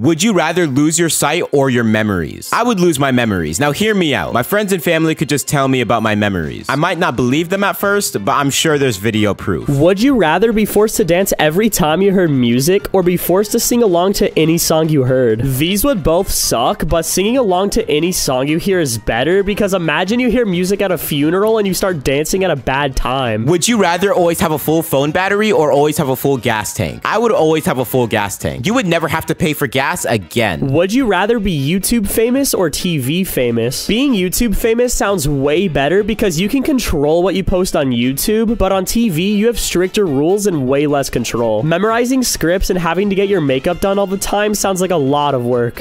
Would you rather lose your sight or your memories? I would lose my memories. Now, hear me out. My friends and family could just tell me about my memories. I might not believe them at first, but I'm sure there's video proof. Would you rather be forced to dance every time you heard music or be forced to sing along to any song you heard? These would both suck, but singing along to any song you hear is better because imagine you hear music at a funeral and you start dancing at a bad time. Would you rather always have a full phone battery or always have a full gas tank? I would always have a full gas tank. You would never have to pay for gas again. Would you rather be YouTube famous or TV famous? Being YouTube famous sounds way better because you can control what you post on YouTube, but on TV, you have stricter rules and way less control. Memorizing scripts and having to get your makeup done all the time sounds like a lot of work.